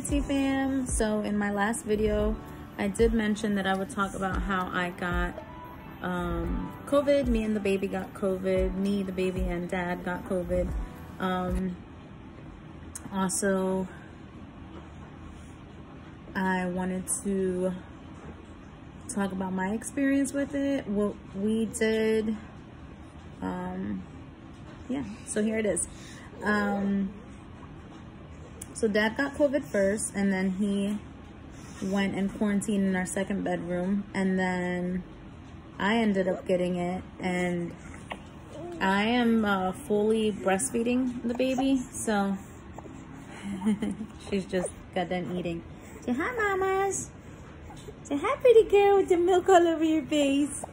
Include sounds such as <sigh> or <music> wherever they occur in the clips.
Fam. So in my last video, I did mention that I would talk about how I got um, COVID. Me and the baby got COVID. Me, the baby, and dad got COVID. Um, also, I wanted to talk about my experience with it. What we did. Um, yeah, so here it is. Um, so dad got COVID first and then he went and quarantined in our second bedroom and then I ended up getting it and I am uh, fully breastfeeding the baby. So <laughs> she's just got done eating. Say hi mamas. Say hi pretty girl with the milk all over your face.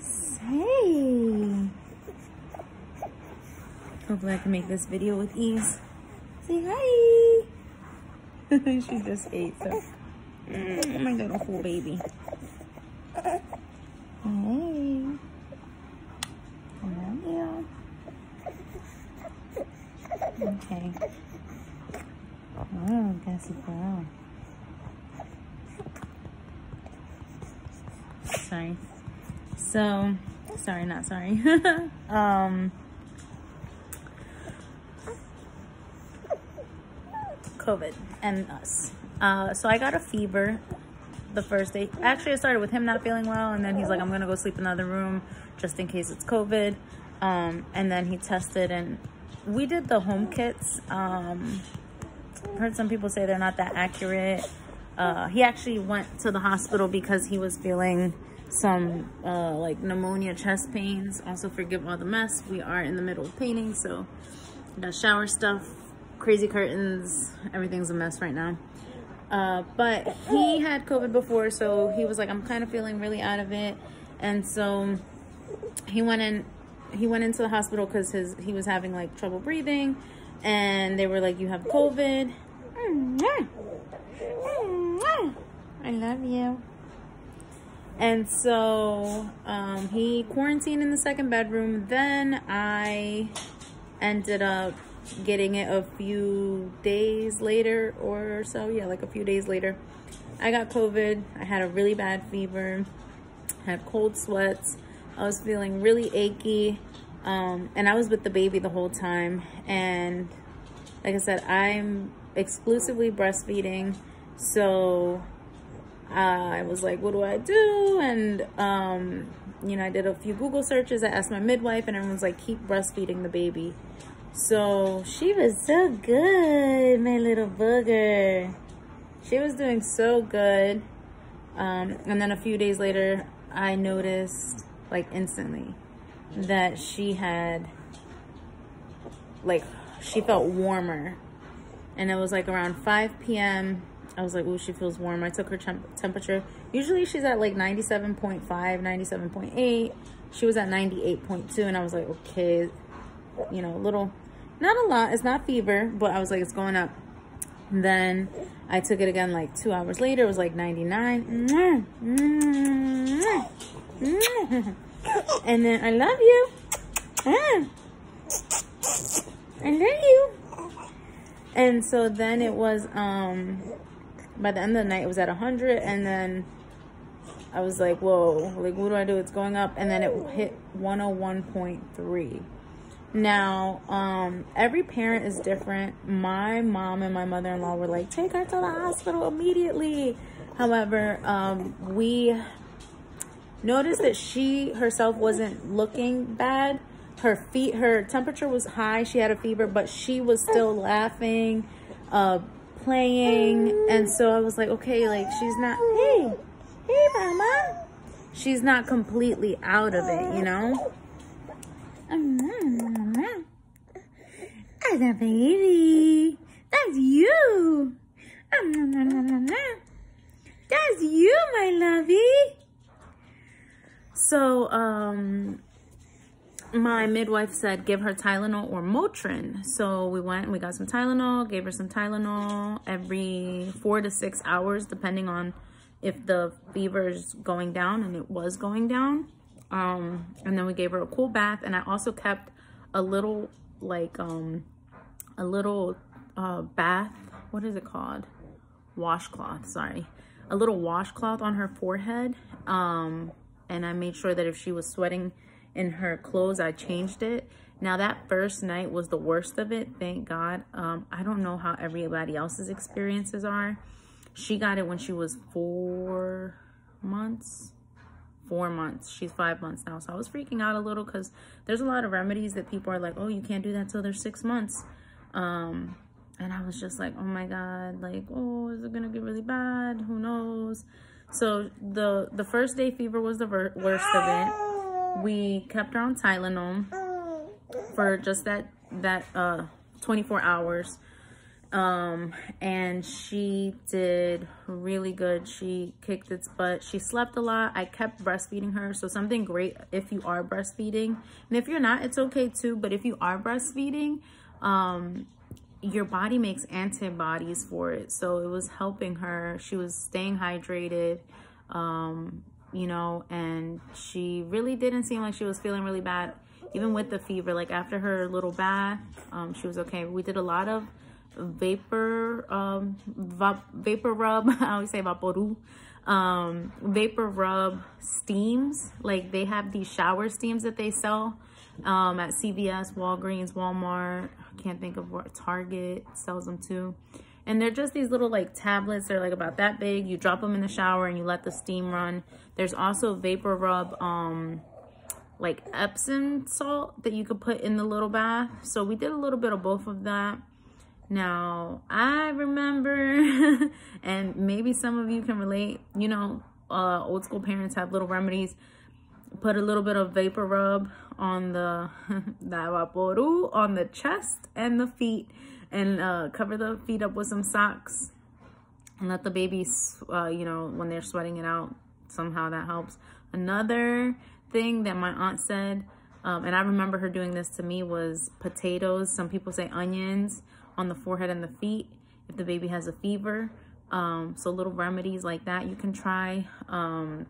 Say. Hopefully I can make this video with ease. Say hi. <laughs> she just ate, so. Mm, my little full baby. Hey. I love you. Okay. Oh, Gassy girl. Sorry. So, sorry, not sorry. <laughs> um, COVID and us. Uh, so I got a fever the first day. Actually, it started with him not feeling well, and then he's like, I'm gonna go sleep in another room just in case it's COVID. Um, and then he tested, and we did the home kits. Um, heard some people say they're not that accurate. Uh, he actually went to the hospital because he was feeling some uh, like pneumonia chest pains. Also, forgive all the mess. We are in the middle of painting, so got shower stuff crazy curtains. Everything's a mess right now. Uh, but he had COVID before, so he was like, I'm kind of feeling really out of it. And so he went in, he went into the hospital because his he was having like trouble breathing, and they were like, you have COVID. I love you. And so um, he quarantined in the second bedroom. Then I ended up getting it a few days later or so. Yeah, like a few days later. I got COVID. I had a really bad fever. had cold sweats. I was feeling really achy. Um, and I was with the baby the whole time. And like I said, I'm exclusively breastfeeding. So uh, I was like, what do I do? And, um, you know, I did a few Google searches. I asked my midwife and everyone's like, keep breastfeeding the baby. So she was so good, my little booger. She was doing so good. Um, and then a few days later, I noticed like instantly that she had like she felt warmer. And it was like around 5 p.m i was like oh she feels warm. I took her temp temperature. Usually she's at like 97.5 97.8 she was at 98.2 and i was like okay you know a little not a lot. It's not fever, but I was like, it's going up. Then I took it again like two hours later. It was like 99. <laughs> And then I love you. I love you. And so then it was, um, by the end of the night, it was at 100. And then I was like, whoa, like, what do I do? It's going up. And then it hit 101.3. Now, um, every parent is different. My mom and my mother-in-law were like, take her to the hospital immediately. However, um, we noticed that she herself wasn't looking bad. Her feet, her temperature was high. She had a fever, but she was still laughing, uh, playing. And so I was like, okay, like she's not, hey, hey, mama. She's not completely out of it, you know? That's a baby. That's you. That's you, my lovey. So, um, my midwife said give her Tylenol or Motrin. So we went and we got some Tylenol, gave her some Tylenol every four to six hours, depending on if the fever is going down, and it was going down. Um, and then we gave her a cool bath, and I also kept a little like um, a little uh, bath what is it called? Washcloth, sorry. A little washcloth on her forehead. Um, and I made sure that if she was sweating in her clothes, I changed it. Now that first night was the worst of it, thank God. Um, I don't know how everybody else's experiences are. She got it when she was four months, four months. She's five months now. So I was freaking out a little because there's a lot of remedies that people are like, oh, you can't do that till they're six months. Um, and I was just like, oh my God, like, oh, is it gonna get really bad? Who knows? So the, the first day fever was the worst of it. We kept her on Tylenol for just that that uh 24 hours. Um and she did really good. She kicked its butt. She slept a lot. I kept breastfeeding her. So something great if you are breastfeeding. And if you're not it's okay too. But if you are breastfeeding um your body makes antibodies for it so it was helping her she was staying hydrated um you know and she really didn't seem like she was feeling really bad even with the fever, like after her little bath, um, she was okay. We did a lot of vapor, um, vapor rub. <laughs> I always say vaporu. Um, vapor rub steams. Like they have these shower steams that they sell um, at CVS, Walgreens, Walmart. I can't think of what Target sells them too. And they're just these little like tablets. They're like about that big. You drop them in the shower and you let the steam run. There's also vapor rub um, like Epsom salt that you could put in the little bath. So we did a little bit of both of that. Now, I remember, <laughs> and maybe some of you can relate, you know, uh, old school parents have little remedies. Put a little bit of vapor rub on the, <laughs> vaporu on the chest and the feet and uh, cover the feet up with some socks and let the babies, uh, you know, when they're sweating it out, somehow that helps. Another thing that my aunt said, um, and I remember her doing this to me, was potatoes. Some people say onions on the forehead and the feet if the baby has a fever. Um, so little remedies like that you can try. Um,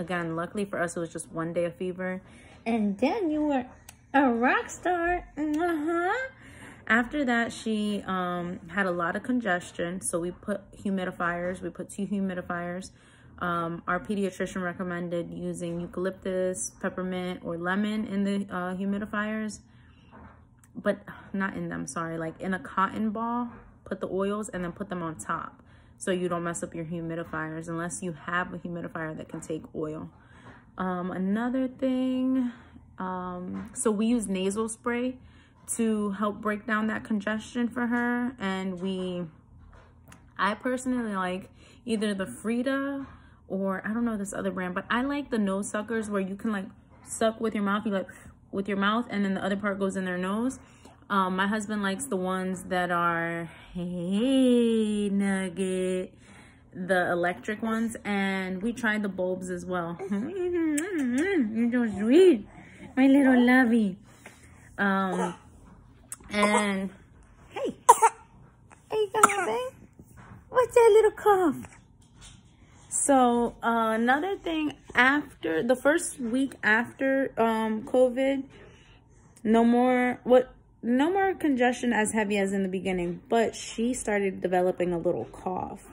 again, luckily for us, it was just one day of fever. And then you were a rock star. Uh-huh. After that, she um, had a lot of congestion. So we put humidifiers. We put two humidifiers. Um, our pediatrician recommended using eucalyptus, peppermint, or lemon in the uh, humidifiers, but not in them, sorry, like in a cotton ball, put the oils and then put them on top so you don't mess up your humidifiers unless you have a humidifier that can take oil. Um, another thing, um, so we use nasal spray to help break down that congestion for her. And we, I personally like either the Frida or I don't know this other brand, but I like the nose suckers where you can like suck with your mouth, you like with your mouth and then the other part goes in their nose. Um, my husband likes the ones that are, hey, Nugget, the electric ones. And we tried the bulbs as well. You're so sweet, my little lovey. Um, and, hey, hey, What's that little cough? So uh, another thing after the first week after um, COVID, no more what no more congestion as heavy as in the beginning, but she started developing a little cough.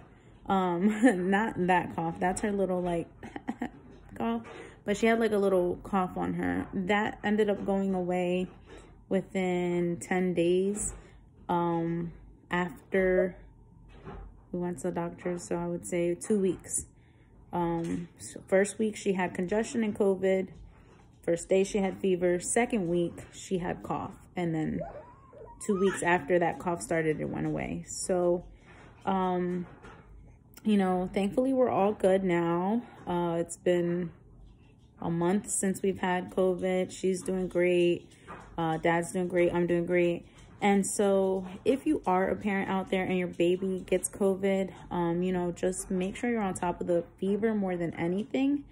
Um, <laughs> not that cough. That's her little like <laughs> cough, but she had like a little cough on her. That ended up going away within 10 days um after we went to the doctor so i would say two weeks um, so first week she had congestion and COVID. First day she had fever. Second week she had cough. And then two weeks after that cough started, it went away. So, um, you know, thankfully we're all good now. Uh, it's been a month since we've had COVID. She's doing great. Uh, dad's doing great. I'm doing great. And so if you are a parent out there and your baby gets COVID, um, you know, just make sure you're on top of the fever more than anything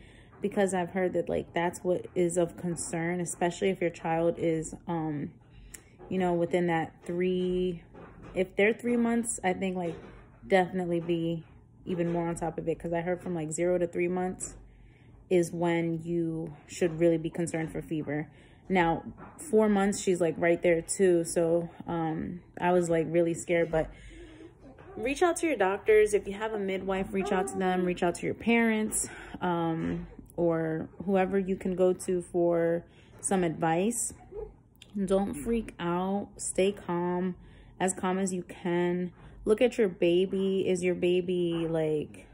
because I've heard that like that's what is of concern, especially if your child is, um, you know, within that three, if they're three months, I think like definitely be even more on top of it because I heard from like zero to three months is when you should really be concerned for fever. Now, four months, she's like right there too. So um, I was like really scared, but reach out to your doctors. If you have a midwife, reach out to them, reach out to your parents um, or whoever you can go to for some advice. Don't freak out. Stay calm, as calm as you can. Look at your baby. Is your baby like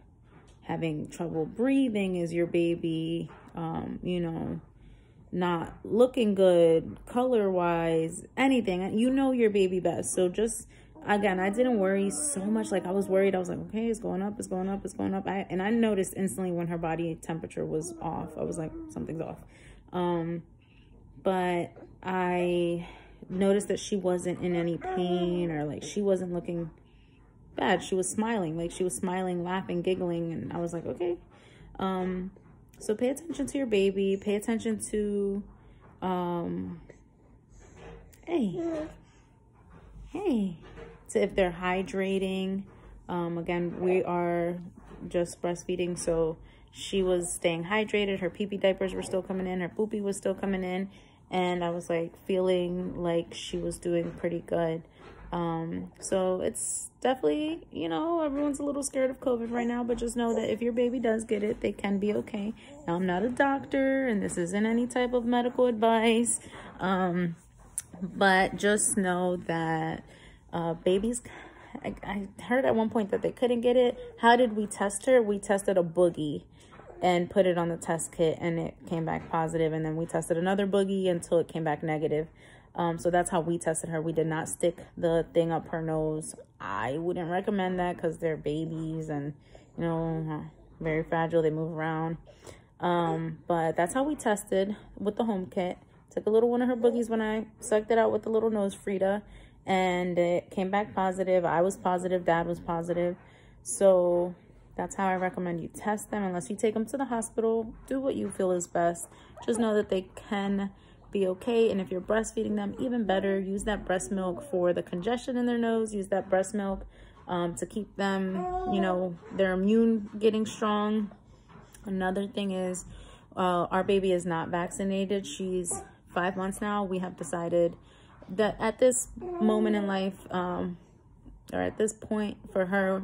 having trouble breathing? Is your baby, um, you know, not looking good color wise? Anything. You know your baby best. So just again, I didn't worry so much. Like I was worried. I was like, okay, it's going up, it's going up, it's going up. I, and I noticed instantly when her body temperature was off. I was like, something's off. Um, but I noticed that she wasn't in any pain or like she wasn't looking bad. She was smiling, like she was smiling, laughing, giggling. And I was like, okay. Um, so pay attention to your baby. Pay attention to, um, hey, hey, So if they're hydrating. Um, again, we are just breastfeeding. So she was staying hydrated. Her pee-pee diapers were still coming in. Her poopy was still coming in and I was like feeling like she was doing pretty good. Um, so it's definitely, you know, everyone's a little scared of COVID right now, but just know that if your baby does get it, they can be okay. Now, I'm not a doctor and this isn't any type of medical advice. Um, but just know that, uh, babies, I, I heard at one point that they couldn't get it. How did we test her? We tested a boogie and put it on the test kit and it came back positive and then we tested another boogie until it came back negative. Um, so that's how we tested her. We did not stick the thing up her nose. I wouldn't recommend that because they're babies and you know very fragile. They move around. Um, but that's how we tested with the home kit took a little one of her boogies when i sucked it out with the little nose frida and it came back positive i was positive dad was positive so that's how I recommend you test them. Unless you take them to the hospital, do what you feel is best. Just know that they can be okay. And if you're breastfeeding them, even better, use that breast milk for the congestion in their nose. Use that breast milk um, to keep them, you know, their immune getting strong. Another thing is uh, our baby is not vaccinated. She's five months now. We have decided that at this moment in life, um, or at this point for her,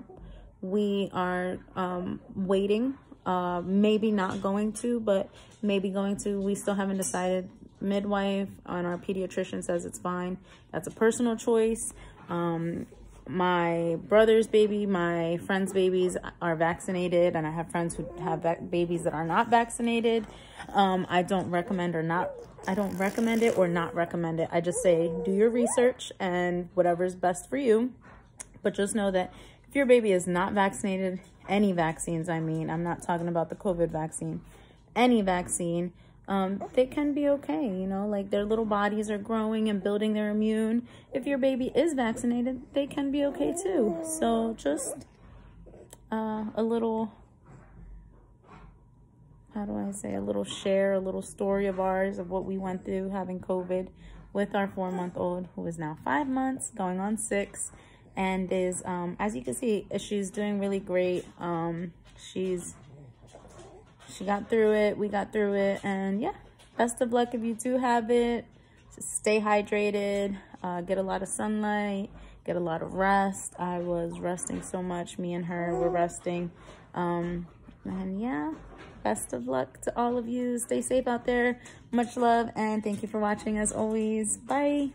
we are um, waiting. Uh, maybe not going to, but maybe going to. We still haven't decided. Midwife and our pediatrician says it's fine. That's a personal choice. Um, my brother's baby, my friend's babies are vaccinated, and I have friends who have babies that are not vaccinated. Um, I don't recommend or not, I don't recommend it or not recommend it. I just say do your research and whatever's best for you. But just know that if your baby is not vaccinated, any vaccines, I mean, I'm not talking about the COVID vaccine, any vaccine, um, they can be okay, you know, like their little bodies are growing and building their immune. If your baby is vaccinated, they can be okay too. So just uh, a little, how do I say, a little share, a little story of ours of what we went through having COVID with our four month old who is now five months going on six and is um, as you can see she's doing really great um, she's she got through it we got through it and yeah best of luck if you do have it. Just stay hydrated uh, get a lot of sunlight get a lot of rest. I was resting so much me and her were resting. Um, and yeah best of luck to all of you. Stay safe out there. Much love and thank you for watching as always. Bye